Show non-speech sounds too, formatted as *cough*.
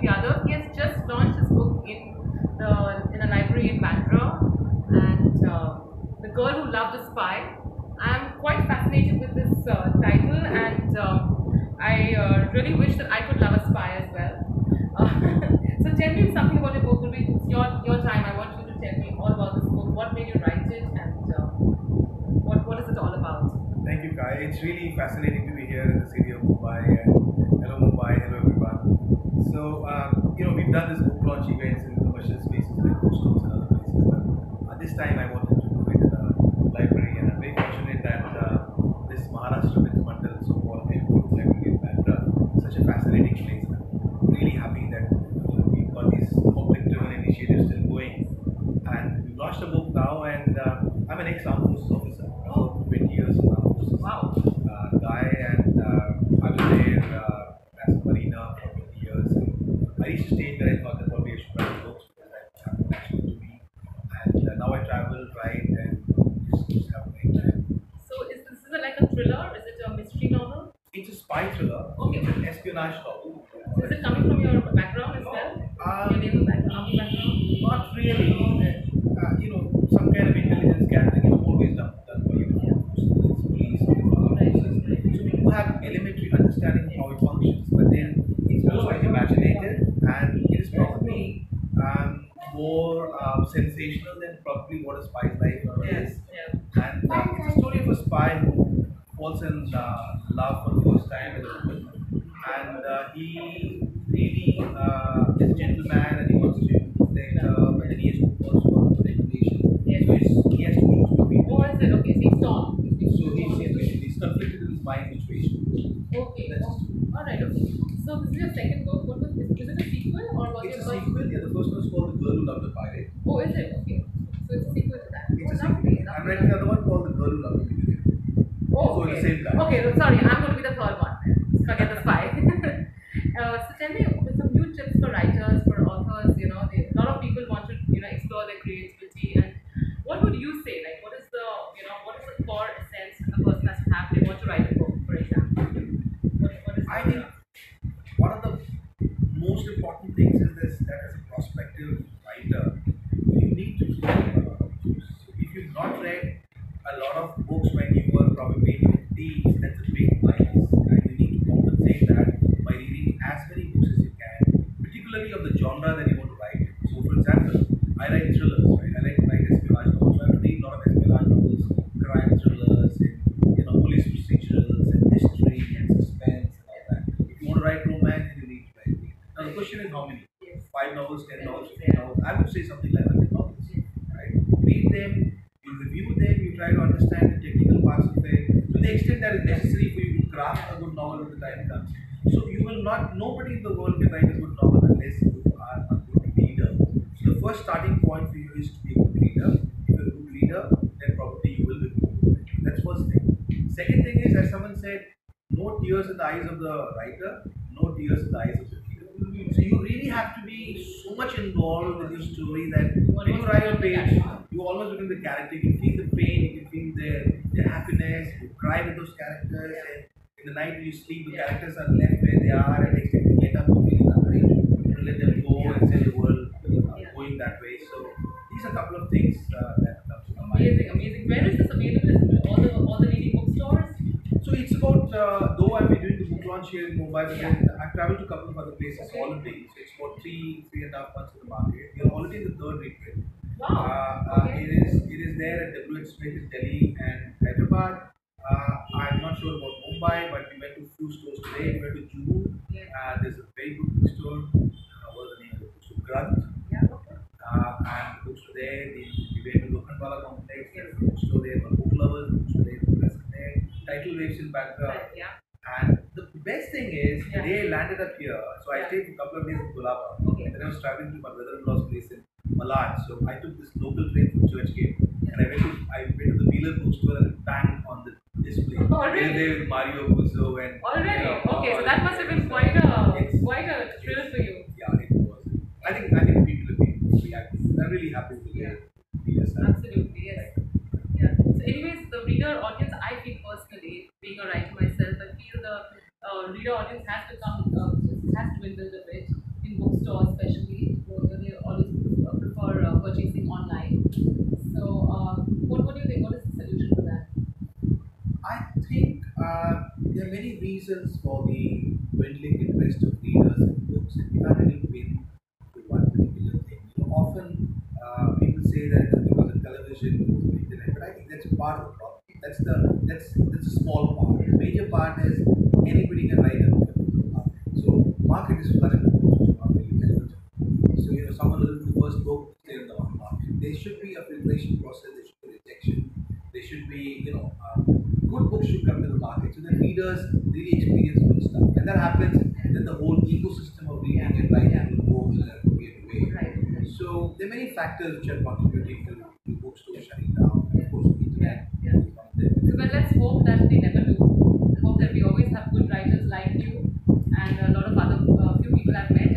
the other. He has just launched his book in the in a library in Bandra, and uh, the girl who loved a spy. I'm quite fascinated with this uh, title, and um, I uh, really wish that I could love a spy as well. Uh, *laughs* so tell me something about your book. Be it's your your time. I want you to tell me all about this book. What made you write it, and uh, what what is it all about? Thank you, Kai. It's really fascinating to be here in the city of Mumbai. Hello, Mumbai. Hello. So, um, you know, we've done this book launch events in commercial spaces like bookstores and other places. But uh, this time, I wanted to do it in a library, and I'm very fortunate that uh, this Maharashtra Mittamandal, so-called Headquarters Library in Bandra, is such a fascinating place. And I'm really happy that you know, we've got these public-driven initiatives still going. And we've launched a book now, and uh, I'm an ex-armed forces officer. Oh. 20 years in armed forces. Wow. Uh, guy, and uh, I was there uh, as a marina for 20 years. And I reached a stage where I thought that probably I should write books because that's natural to me. And uh, now I travel, write, and just, just have a great time. So is this is it like a thriller? Is it a mystery novel? It's a spy thriller. Okay. It's an espionage novel. So is it coming from your background as well? Uh, your naval background, background? Not really. Uh, you know, some kind of intelligence gathering is always done, done by your police. So we do have elementary understanding of how it functions, but then it's more imaginative and it is probably um, more um, sensational than probably what a spy's life Yes. is. Yeah. And uh, it's a story of a spy who falls in uh, love for the first time with a woman. And uh, he really uh, is a gentleman and he wants to protect her, but then he has to also want to the nation. Yes. So he's, he has to choose between Oh, is it? Okay, so Tom. So he's, he's, he's conflicted in his mind situation. Okay. That's Oh, all right. Okay. So this is your second book. What was this? Is it a sequel or was It's it a first? sequel. Yeah, the first one is called The Girl Who Loved the Pirate. Oh, is it? Okay. So it's a sequel to that. It's oh, a sequel. I'm writing another one called The Girl Who Loved the Millionaire. Oh, So okay. the same guy. Okay, so sorry, I'm going to be the third one. Forget the spy. *laughs* uh, so tell me some new tips for writers, for authors. You know, they, a lot of people want to you know explore their creativity. And what would you say? Like, what is the you know what is the core essence a person has to have? They want to write a book, for example. What, what is I the- think one of the most important things is this that as a prospective writer, you need to read a lot of books. If you've not read a lot of books when you in that's a big minus. And you need to compensate that by reading as many books as you can, particularly of the genre that you want to write. So, for example, I write thrillers, right? I like write espionage novels. So I have to read a lot of espionage novels, crime thrillers, and you know, police procedurals, and mystery, and suspense, and all that. If you want to write romance, then you need to write. Now the question is how many? Five novels, ten novels, fifteen novels. I would say something like hundred novels. Right? Read them, you review them, you try to understand the technical parts of it to the extent that is necessary for you to craft a good novel when the time comes. So you will not nobody in the world can write a good novel unless you are a good reader. So the first starting point for you is to be a good reader. If you're a good reader, then probably you will be a good. That's first thing. Second thing is, as someone said, no tears in the eyes of the writer, no tears in the eyes of the reader. So you really have to be so much involved with your story that when you write a page, you almost become the character. You can feel the pain, you can feel their, their happiness, cry with those characters, and in the night you sleep, the characters are left where they are, and they you get up, you feel nothing. You let them go and say the world uh, Yeah. going that way. So these are a couple of things uh, that comes to my mind. Amazing, amazing. Where is this available? All the all the leading bookstores? So it's about, uh, though I've been doing the book launch here in Mumbai, but Yeah. I've traveled to a couple of other places Okay. already. So it's about three, three and a half months in the market. We are already in the third reprint. Wow. Uh, uh, okay. it is it is there at the WH Smith in Delhi and Hyderabad. Uh, I'm not sure about Mumbai, but we went to a few stores today. We went to Juhu. Yeah. Uh, there's a very good bookstore. Uh, what's the name of the bookstore? Granth. Yeah. Okay. Uh, and the books were there. The, we went to Lokhandwala complex. There's a bookstore there for book lovers. Books were there for press there. Title waves in background. Yeah. And the best thing is, Yeah. they landed up here. So I stayed a couple of days in Colaba. Okay. And then I was traveling to my brother-in-law's place in Malad. So I took this local train from Churchgate. And I went to I went to the Wheeler bookstore and bang on the display. Really? There, there with Mario Puzo and Already? okay, so that must have been quite a quite a thrill for you. Yeah, it was. I think I think people have been reacting. I'm really happy with way Yeah. Absolutely, yes. Yeah. So anyways, the reader audience, I feel personally, being a writer myself, I feel the uh, reader audience has become uh, has dwindled a bit in bookstores, especially. where They always prefer uh, purchasing online. So, uh, what, what do you think? What is the solution to that? I think uh, there are many reasons for the dwindling interest of readers in books, and we can't really to one particular thing. You know, often uh, people say that it's because of television, because internet, but I think that's part of the problem. That's the that's that's a small part. The major part is anybody can write a book. So market is flooded with books which are really. So you know, someone will the first book, stay in the market. There should be a filtration process. There should be rejection. There should be you know. Um, good books should come to the market so that readers really experience good stuff. And that happens, then the whole ecosystem of reading and writing will go in a weird way. Right. So there are many factors which are contributing to, to bookstores shutting down. And of course, the internet Yeah. is one of them. So, well, let's hope that they never do. Hope that we always have good writers like you and a lot of other uh, few people I've met,